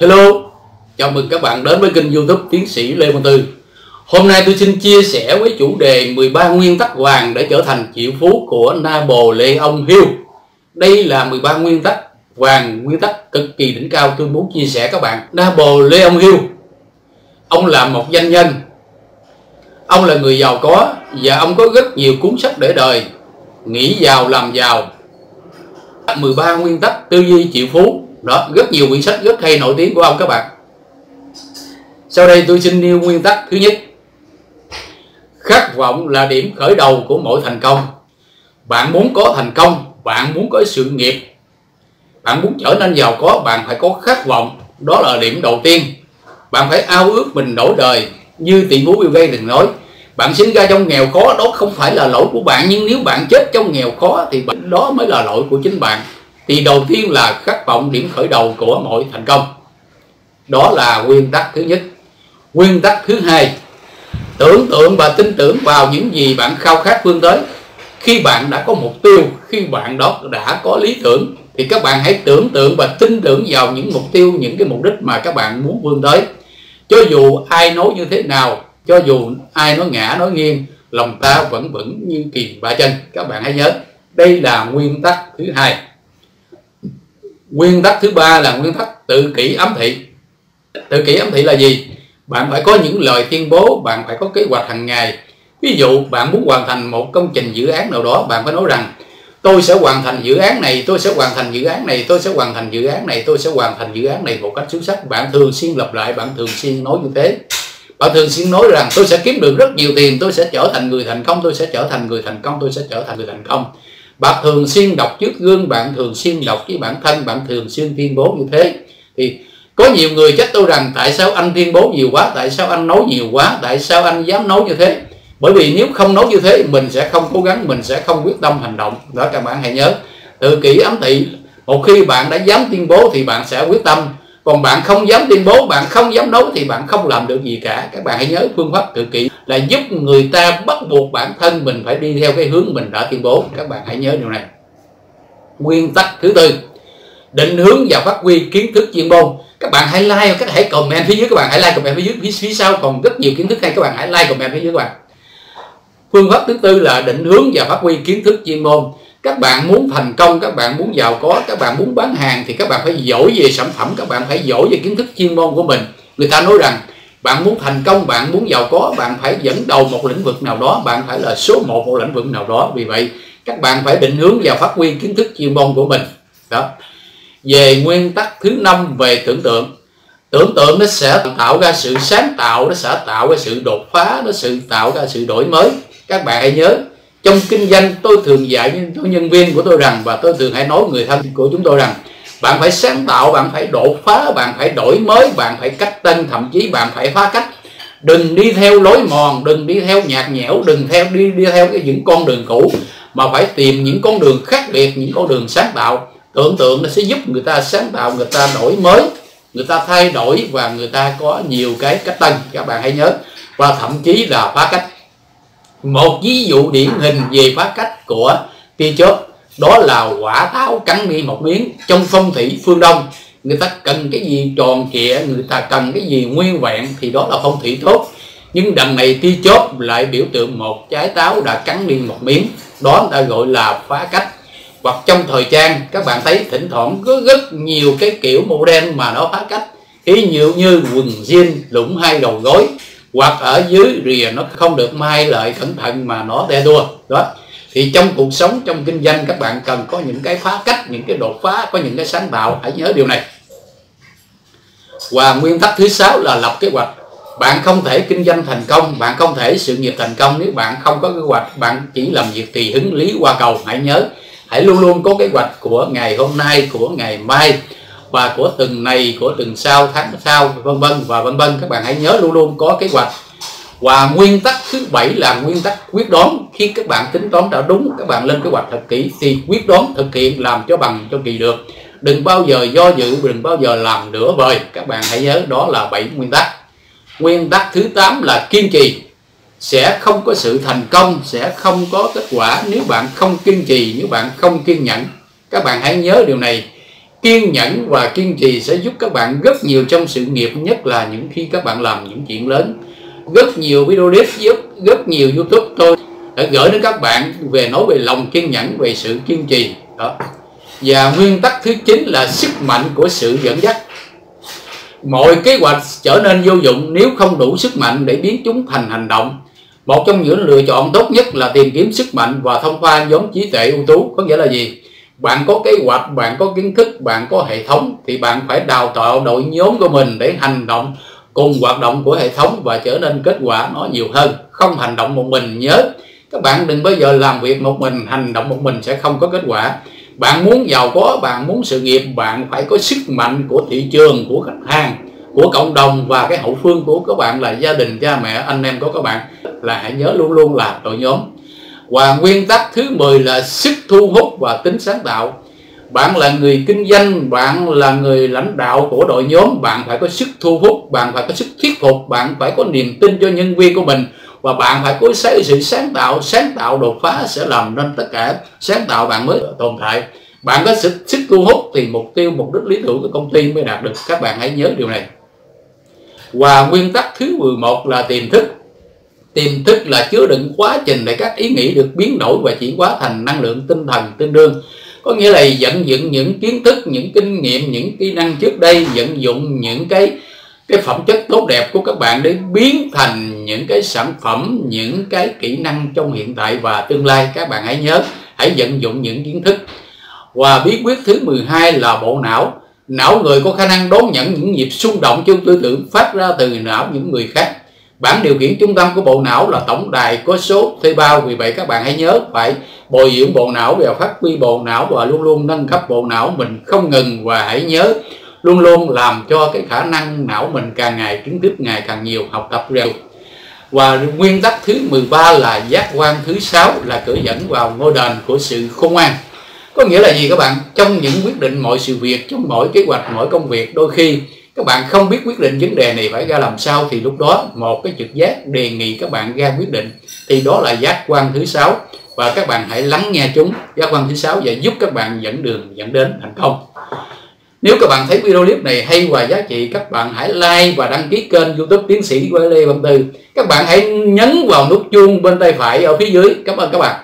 Hello, chào mừng các bạn đến với kênh youtube Tiến sĩ Lê Văn Tư. Hôm nay tôi xin chia sẻ với chủ đề 13 nguyên tắc vàng để trở thành triệu phú của Nabo Lê Ông Hill Đây là 13 nguyên tắc vàng, nguyên tắc cực kỳ đỉnh cao tôi muốn chia sẻ các bạn. Nabo Lê Ông Hill Ông là một doanh nhân. Ông là người giàu có và ông có rất nhiều cuốn sách để đời. Nghĩ giàu làm giàu. 13 nguyên tắc tư duy triệu phú đó, rất nhiều quyển sách rất hay nổi tiếng của ông các bạn. Sau đây tôi xin nêu nguyên tắc thứ nhất. Khát vọng là điểm khởi đầu của mỗi thành công. Bạn muốn có thành công, bạn muốn có sự nghiệp. Bạn muốn trở nên giàu có, bạn phải có khát vọng. Đó là điểm đầu tiên. Bạn phải ao ước mình đổi đời. Như tỷ phú Bill Gates từng nói, bạn sinh ra trong nghèo khó, đó không phải là lỗi của bạn, nhưng nếu bạn chết trong nghèo khó thì đó mới là lỗi của chính bạn thì đầu tiên là khát vọng điểm khởi đầu của mọi thành công. Đó là nguyên tắc thứ nhất. Nguyên tắc thứ hai, tưởng tượng và tin tưởng vào những gì bạn khao khát vươn tới. Khi bạn đã có mục tiêu, khi bạn đó đã có lý tưởng, thì các bạn hãy tưởng tượng và tin tưởng vào những mục tiêu, những cái mục đích mà các bạn muốn vươn tới. Cho dù ai nói như thế nào, cho dù ai nói ngã, nói nghiêng, lòng ta vẫn vững như kỳ ba chân. Các bạn hãy nhớ, đây là nguyên tắc thứ hai nguyên tắc thứ ba là nguyên tắc tự kỷ ám thị. Tự kỷ ám thị là gì? Bạn phải có những lời tuyên bố, bạn phải có kế hoạch hàng ngày. Ví dụ, bạn muốn hoàn thành một công trình dự án nào đó, bạn phải nói rằng, tôi sẽ hoàn thành dự án này, tôi sẽ hoàn thành dự án này, tôi sẽ hoàn thành dự án này, tôi sẽ hoàn thành dự án này một cách xuất sắc. Bạn thường xuyên lặp lại, bạn thường xuyên nói như thế. Bạn thường xuyên nói rằng, tôi sẽ kiếm được rất nhiều tiền, tôi sẽ trở thành người thành công, tôi sẽ trở thành người thành công, tôi sẽ trở thành người thành công bạn thường xuyên đọc trước gương, bạn thường xuyên đọc với bản thân, bạn thường xuyên tuyên bố như thế. Thì có nhiều người trách tôi rằng tại sao anh tuyên bố nhiều quá, tại sao anh nói nhiều quá, tại sao anh dám nói như thế? Bởi vì nếu không nói như thế, mình sẽ không cố gắng, mình sẽ không quyết tâm hành động. Đó, các bạn hãy nhớ. Tự kỷ ấm thị một khi bạn đã dám tuyên bố thì bạn sẽ quyết tâm còn bạn không dám tuyên bố bạn không dám nói thì bạn không làm được gì cả. Các bạn hãy nhớ phương pháp tự kỷ là giúp người ta bắt buộc bản thân mình phải đi theo cái hướng mình đã tuyên bố. Các bạn hãy nhớ điều này. Nguyên tắc thứ tư định hướng và phát huy kiến thức chuyên môn. Các bạn hãy like các hãy comment phía dưới các bạn hãy like comment phía dưới. Phía, phía sau còn rất nhiều kiến thức hay các bạn hãy like comment phía dưới các bạn. Phương pháp thứ tư là định hướng và phát huy kiến thức chuyên môn các bạn muốn thành công, các bạn muốn giàu có, các bạn muốn bán hàng thì các bạn phải giỏi về sản phẩm, các bạn phải giỏi về kiến thức chuyên môn của mình. Người ta nói rằng, bạn muốn thành công, bạn muốn giàu có, bạn phải dẫn đầu một lĩnh vực nào đó, bạn phải là số một một lĩnh vực nào đó. Vì vậy, các bạn phải định hướng và phát huy kiến thức chuyên môn của mình. Đó. Về nguyên tắc thứ năm về tưởng tượng. Tưởng tượng nó sẽ tạo ra sự sáng tạo, nó sẽ tạo ra sự đột phá, nó sự tạo ra sự đổi mới. Các bạn hãy nhớ trong kinh doanh, tôi thường dạy những nhân viên của tôi rằng, và tôi thường hay nói người thân của chúng tôi rằng, bạn phải sáng tạo, bạn phải đột phá, bạn phải đổi mới, bạn phải cách tân, thậm chí bạn phải phá cách. Đừng đi theo lối mòn, đừng đi theo nhạt nhẽo, đừng theo, đi đi theo cái những con đường cũ, mà phải tìm những con đường khác biệt, những con đường sáng tạo. Tưởng tượng nó sẽ giúp người ta sáng tạo, người ta đổi mới, người ta thay đổi, và người ta có nhiều cái cách tân. Các bạn hãy nhớ. Và thậm chí là phá cách một ví dụ điển hình về phá cách của tia chớp, đó là quả táo cắn đi một miếng trong phong thủy phương đông. Người ta cần cái gì tròn trịa, người ta cần cái gì nguyên vẹn thì đó là phong thủy tốt. Nhưng đằng này tia chớp lại biểu tượng một trái táo đã cắn đi một miếng, đó người ta gọi là phá cách. Hoặc trong thời trang, các bạn thấy thỉnh thoảng có rất nhiều cái kiểu màu đen mà nó phá cách. Ý nhiều như quần jean lũng hai đầu gối hoặc ở dưới rìa nó không được mai lợi cẩn thận mà nó đe đua đó. Thì trong cuộc sống, trong kinh doanh, các bạn cần có những cái phá cách, những cái đột phá, có những cái sáng tạo. Hãy nhớ điều này. Và nguyên tắc thứ sáu là lập kế hoạch. Bạn không thể kinh doanh thành công, bạn không thể sự nghiệp thành công nếu bạn không có kế hoạch. Bạn chỉ làm việc tùy hứng, lý qua cầu. Hãy nhớ, hãy luôn luôn có kế hoạch của ngày hôm nay, của ngày mai và của từng này, của từng sau, tháng sau, vân vân, và vân vân. Các bạn hãy nhớ luôn luôn có kế hoạch. Và nguyên tắc thứ bảy là nguyên tắc quyết đoán. Khi các bạn tính toán đã đúng, các bạn lên kế hoạch thật kỹ. Thì quyết đoán thực hiện làm cho bằng, cho kỳ được. Đừng bao giờ do dự, đừng bao giờ làm nửa vời. Các bạn hãy nhớ đó là bảy nguyên tắc. Nguyên tắc thứ 8 là kiên trì. Sẽ không có sự thành công, sẽ không có kết quả nếu bạn không kiên trì, nếu bạn không kiên nhẫn. Các bạn hãy nhớ điều này kiên nhẫn và kiên trì sẽ giúp các bạn rất nhiều trong sự nghiệp, nhất là những khi các bạn làm những chuyện lớn. Rất nhiều video clip giúp rất nhiều youtube tôi đã gửi đến các bạn về nói về lòng kiên nhẫn, về sự kiên trì. Đó. Và nguyên tắc thứ chín là sức mạnh của sự dẫn dắt. Mọi kế hoạch trở nên vô dụng nếu không đủ sức mạnh để biến chúng thành hành động. Một trong những lựa chọn tốt nhất là tìm kiếm sức mạnh và thông qua nhóm trí tuệ ưu tú, có nghĩa là gì? Bạn có kế hoạch, bạn có kiến thức, bạn có hệ thống thì bạn phải đào tạo đội nhóm của mình để hành động cùng hoạt động của hệ thống và trở nên kết quả nó nhiều hơn. Không hành động một mình nhớ. Các bạn đừng bao giờ làm việc một mình, hành động một mình sẽ không có kết quả. Bạn muốn giàu có, bạn muốn sự nghiệp, bạn phải có sức mạnh của thị trường, của khách hàng, của cộng đồng và cái hậu phương của các bạn là gia đình, cha mẹ, anh em của các bạn là hãy nhớ luôn luôn là đội nhóm và nguyên tắc thứ 10 là sức thu hút và tính sáng tạo. Bạn là người kinh doanh bạn là người lãnh đạo của đội nhóm bạn phải có sức thu hút bạn phải có sức thuyết phục bạn phải có niềm tin cho nhân viên của mình. Và bạn phải có sự sáng tạo sáng tạo đột phá sẽ làm nên tất cả sáng tạo bạn mới tồn tại. Bạn có sức, sức thu hút thì mục tiêu mục đích lý tưởng của công ty mới đạt được. Các bạn hãy nhớ điều này. Và nguyên tắc thứ 11 là tiềm thức tiềm thức là chứa đựng quá trình để các ý nghĩ được biến đổi và chuyển hóa thành năng lượng tinh thần tương đương có nghĩa là vận dụng những kiến thức, những kinh nghiệm, những kỹ năng trước đây, vận dụng những cái cái phẩm chất tốt đẹp của các bạn để biến thành những cái sản phẩm, những cái kỹ năng trong hiện tại và tương lai. Các bạn hãy nhớ, hãy vận dụng những kiến thức. Và bí quyết thứ 12 là bộ não. Não người có khả năng đón nhận những nhịp xung động trong tư tưởng phát ra từ não những người khác bản điều khiển trung tâm của bộ não là tổng đài có số thuê bao. Vì vậy các bạn hãy nhớ phải bồi dưỡng bộ não và phát huy bộ não và luôn luôn nâng cấp bộ não mình không ngừng. Và hãy nhớ luôn luôn làm cho cái khả năng não mình càng ngày kiến thức ngày càng nhiều, học tập đều và nguyên tắc thứ 13 là giác quan thứ sáu là cửa dẫn vào ngôi đền của sự khôn ngoan. Có nghĩa là gì các bạn? Trong những quyết định mọi sự việc, trong mỗi kế hoạch mỗi công việc, đôi khi các bạn không biết quyết định vấn đề này phải ra làm sao thì lúc đó một cái trực giác đề nghị các bạn ra quyết định. Thì đó là giác quan thứ sáu. Và các bạn hãy lắng nghe chúng, giác quan thứ sáu và giúp các bạn dẫn đường dẫn đến thành công. Nếu các bạn thấy video clip này hay và giá trị, các bạn hãy like và đăng ký kênh youtube tiến sĩ Lê Văn Tư. Các bạn hãy nhấn vào nút chuông bên tay phải ở phía dưới. Cảm ơn các bạn.